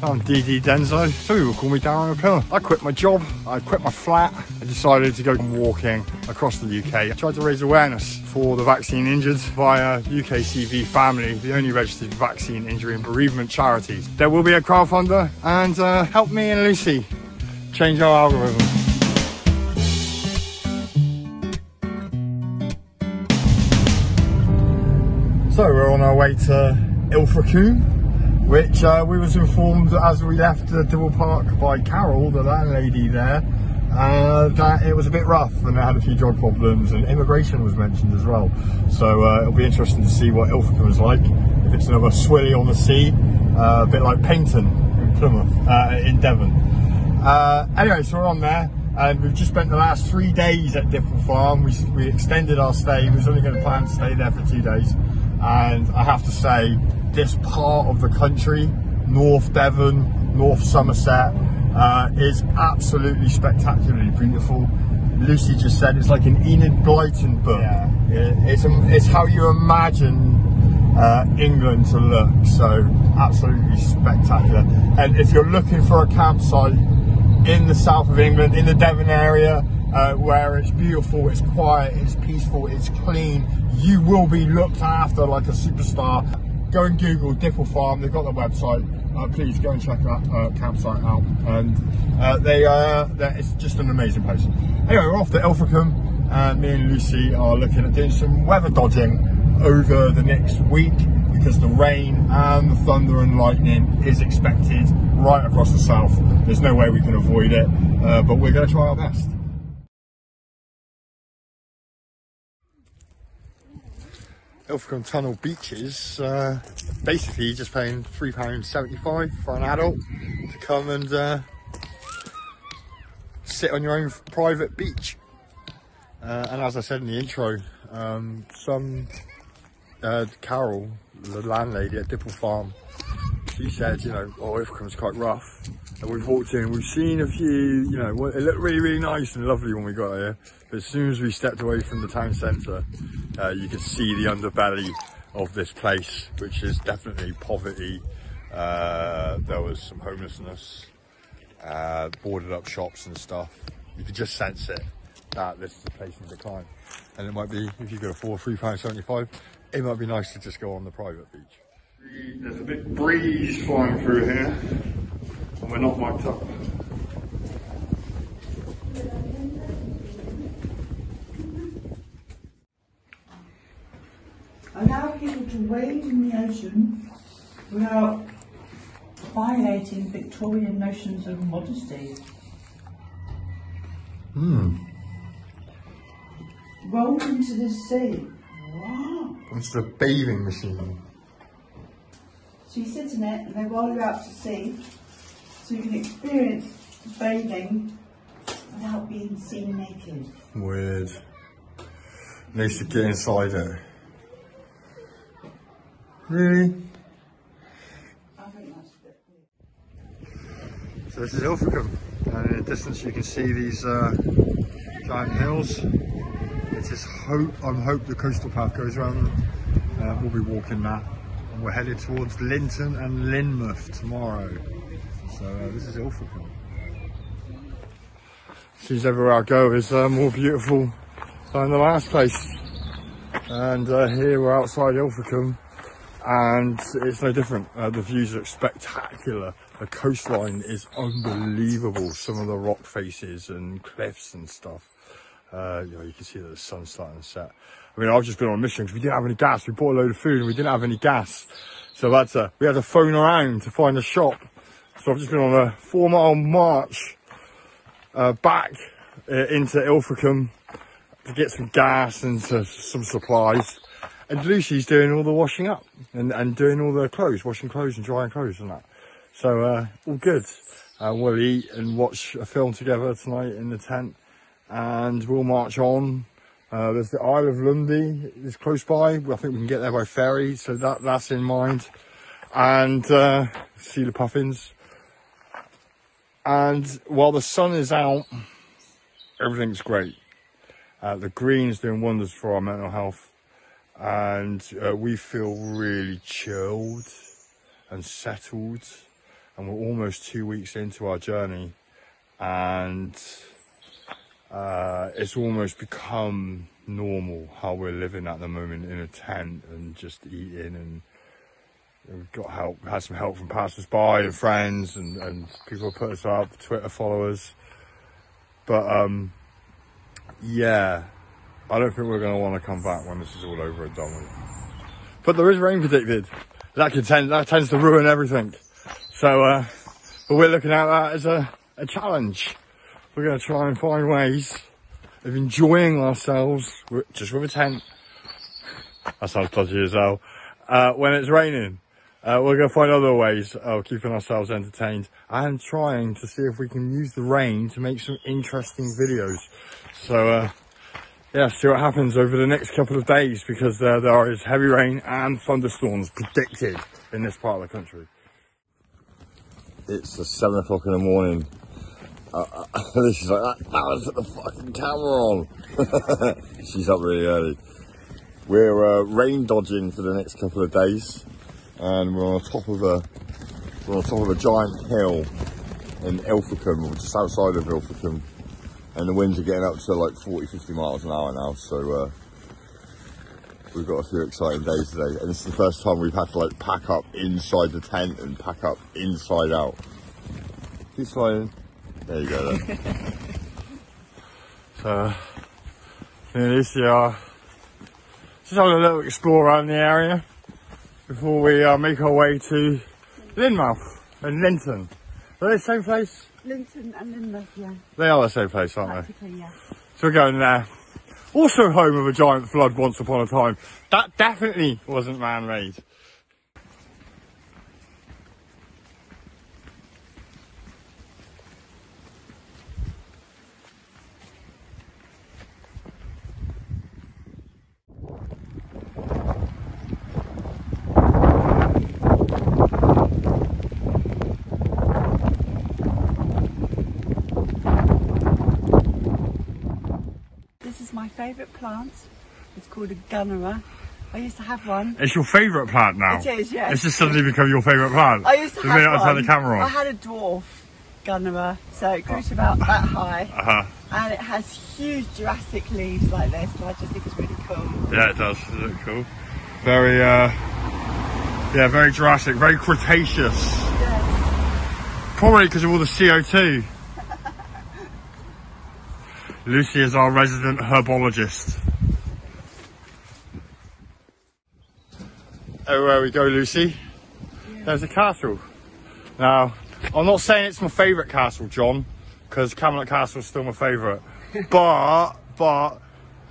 I'm DD Denzo. Some people call me Darren O'Piller. I quit my job, I quit my flat, I decided to go walking across the UK. I tried to raise awareness for the vaccine injured via UKCV Family, the only registered vaccine injury and bereavement charities. There will be a crowdfunder and uh, help me and Lucy change our algorithm. So we're on our way to Ilfracombe, which uh, we was informed as we left the Dibble Park by Carol, the landlady there, uh, that it was a bit rough and they had a few drug problems and immigration was mentioned as well. So uh, it'll be interesting to see what Ilfracombe is like. If it's another Swilly on the sea, uh, a bit like Paignton in Plymouth, uh, in Devon. Uh, anyway, so we're on there and we've just spent the last three days at Dipple Farm. We, we extended our stay. We was only going to plan to stay there for two days. And I have to say, this part of the country, North Devon, North Somerset, uh, is absolutely spectacularly beautiful. Lucy just said it's like an Enid Blyton book. Yeah. It's, it's how you imagine uh, England to look. So absolutely spectacular. And if you're looking for a campsite in the south of England, in the Devon area, uh, where it's beautiful, it's quiet, it's peaceful, it's clean, you will be looked after like a superstar. Go and Google Dipple Farm. They've got their website. Uh, please go and check that uh, campsite out. And uh, they, uh, it's just an amazing place. Anyway, we're off to Ilfracombe, me and Lucy are looking at doing some weather dodging over the next week because the rain and the thunder and lightning is expected right across the south. There's no way we can avoid it, uh, but we're going to try our best. Ilfracombe Tunnel beaches, uh, basically you're just paying £3.75 for an adult to come and uh, sit on your own private beach. Uh, and as I said in the intro, um, some uh, Carol, the landlady at Dipple Farm, she said, you know, oh, Ilfracombe's quite rough. And we've walked in, we've seen a few, you know, it looked really, really nice and lovely when we got here. But as soon as we stepped away from the town centre, uh, you could see the underbelly of this place, which is definitely poverty. Uh, there was some homelessness, uh, boarded up shops and stuff. You could just sense it that this is a place in decline. And it might be, if you could afford £3.75, it might be nice to just go on the private beach. There's a bit breeze flying through here, and we're not mic'd up. allow people to wade in the ocean without violating Victorian notions of modesty. Hmm. Rolled into the sea. Wow. It's a bathing machine. So you sit in it and they roll you out to sea so you can experience bathing without being seen naked. Weird. Needs to get inside it. Really? I think that's a bit weird. So this is Ilfracombe, and in the distance you can see these uh, giant hills. It is hope, I'm hope the coastal path goes around them. Uh, we'll be walking that, and we're headed towards Lynton and Lynmouth tomorrow. So uh, this is Ilfracombe. Seems everywhere I go is uh, more beautiful than the last place. And uh, here we're outside Ilfracombe and it's no different. Uh, the views look spectacular. The coastline is unbelievable. Some of the rock faces and cliffs and stuff. Uh, you know, you can see that the sun's starting to set. I mean, I've just been on a mission because we didn't have any gas. We bought a load of food and we didn't have any gas. So that's uh, we had to phone around to find a shop. So I've just been on a four mile march uh, back uh, into Ilfracombe to get some gas and to, some supplies. And Lucy's doing all the washing up and, and doing all the clothes, washing clothes and drying clothes and that. So uh, all good. Uh, we'll eat and watch a film together tonight in the tent, and we'll march on. Uh, there's the Isle of Lundy is close by. I think we can get there by ferry, so that that's in mind. And uh, see the puffins. And while the sun is out, everything's great. Uh, the green's doing wonders for our mental health, and uh, we feel really chilled and settled. and we're almost two weeks into our journey, and uh, it's almost become normal how we're living at the moment in a tent and just eating and we've got help had some help from passers by and friends and, and people put us up twitter followers. But um yeah i don't think we're going to want to come back when this is all over and done with. But there is rain predicted. That can tend that tends to ruin everything. So uh but we're looking at that as a, a challenge we're going to try and find ways of enjoying ourselves just with a tent. That sounds dodgy as hell. Uh, when it's raining, uh, we're going to find other ways of keeping ourselves entertained and trying to see if we can use the rain to make some interesting videos. So, uh, yeah, see what happens over the next couple of days because uh, there is heavy rain and thunderstorms predicted in this part of the country. It's seven o'clock in the morning uh, she's like, that, was put the fucking camera on. she's up really early. We're uh, rain dodging for the next couple of days, and we're on top of a we're on top of a giant hill in Ilfracombe, just outside of Ilfracombe, and the winds are getting up to like 40, 50 miles an hour now. So uh, we've got a few exciting days today, and this is the first time we've had to like pack up inside the tent and pack up inside out. Keep flying. There you go then. so, me and Lucy are just having a little explore around the area before we uh, make our way to Lynmouth and Lynton. Are they the same place? Lynton and Lynmouth, yeah. They are the same place, aren't they? Yeah. So we're going there. Also home of a giant flood once upon a time. That definitely wasn't man-made. This is my favourite plant. It's called a gunnera. I used to have one. It's your favourite plant now. It is, yes. It's just suddenly become your favourite plant. I used to the have minute I one. the camera I had a dwarf gunnera, so it grew to about that high, Uh-huh. and it has huge Jurassic leaves like this. So I just think it's really cool. Yeah, it does. It look cool. Very, uh, yeah, very Jurassic, very Cretaceous. Yeah. Probably because of all the CO2. Lucy is our resident herbologist. Everywhere we go, Lucy, there's a castle. Now, I'm not saying it's my favourite castle, John, because Camelot Castle is still my favourite. but, but,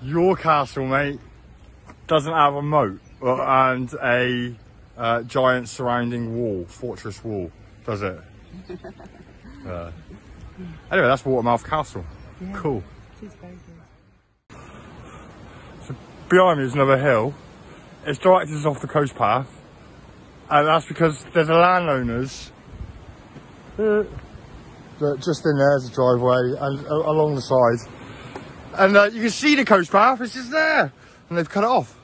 your castle, mate, doesn't have a moat uh, and a uh, giant surrounding wall, fortress wall, does it? Uh, anyway, that's Watermouth Castle. Cool. Good. Behind me is another hill. It's directed us off the coast path, and that's because there's a landowners uh, that just in there's a driveway and uh, along the side, and uh, you can see the coast path. It's just there, and they've cut it off.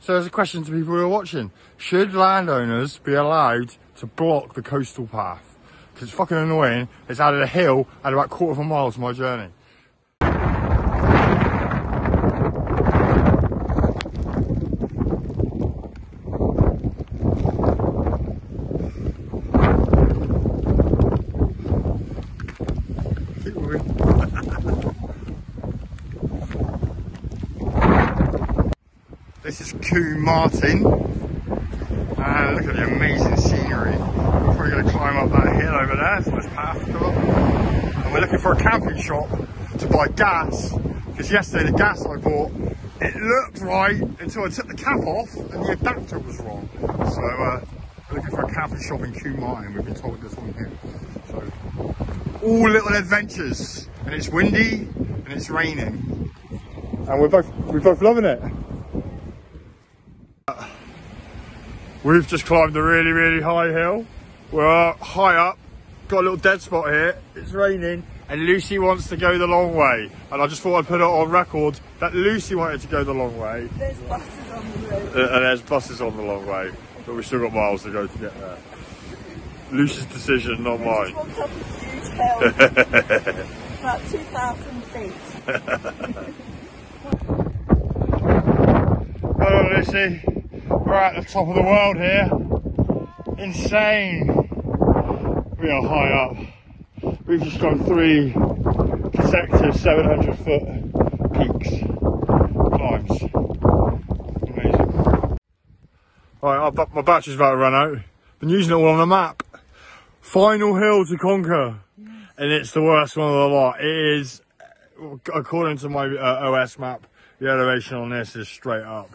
So there's a question to people who are watching: Should landowners be allowed to block the coastal path? Because it's fucking annoying. It's added a hill at about a quarter of a mile to my journey. This is Combe Martin. And look at the amazing scenery. We're probably going to climb up that hill over there, so this path to up. And we're looking for a camping shop to buy gas. Because yesterday the gas I bought, it looked right until I took the cap off and the adapter was wrong. So uh, we're looking for a camping shop in Combe Martin. We've been told there's one here. So all little adventures. And it's windy and it's raining. And we're both we're both loving it. We've just climbed a really, really high hill. We're high up, got a little dead spot here. It's raining, and Lucy wants to go the long way. And I just thought I'd put it on record that Lucy wanted to go the long way, There's buses on the road. uh, and there's buses on the long way, but we've still got miles to go to get there. Lucy's decision, not mine. Walked up a huge hill, about 2,000 feet. Hello, Lucy. We're at the top of the world here. Insane. We are high up. We've just gone three consecutive 700 foot peaks, climbs. Amazing. Alright, our- my battery's about to run out. Been using it all on the map. Final hill to conquer. And it's the worst one of the lot. It is, according to my uh, OS map, the elevation on this is straight up.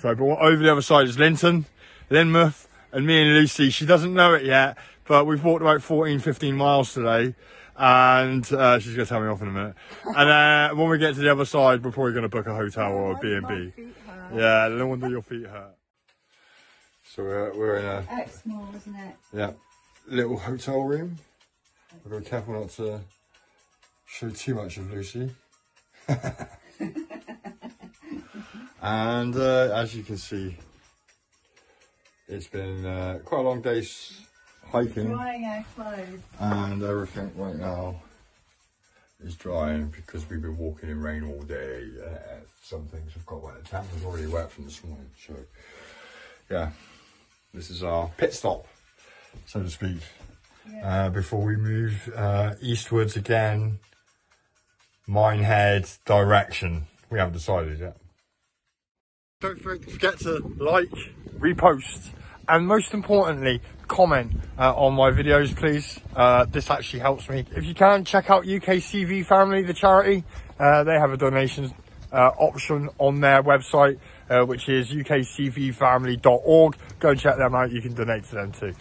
So, but over the other side is Lynton, Lynmouth, and me and Lucy. She doesn't know it yet, but we've walked about 14, 15 miles today. And uh, she's going to tell me off in a minute. And uh, when we get to the other side, we're probably going to book a hotel or a B&B. My feet. Yeah, no wonder your feet hurt. So we're, we're in a Exmoor, isn't it? yeah little hotel room. I've got to be careful not to show too much of Lucy. and uh, as you can see, it's been uh, quite a long day's hiking, Drying our clothes. and everything right now is drying because we've been walking in rain all day. Uh, some things have got wet. The tank was already wet from this morning, so yeah, this is our pit stop, so to speak uh, before we move uh, eastwards again. Minehead direction. We haven't decided yet. Don't forget to like, repost, and most importantly, comment uh, on my videos, please. Uh, this actually helps me. If you can, check out UKCV Family, the charity. Uh, they have a donation uh, option on their website, uh, which is ukcvfamily.org. Go and check them out. You can donate to them too.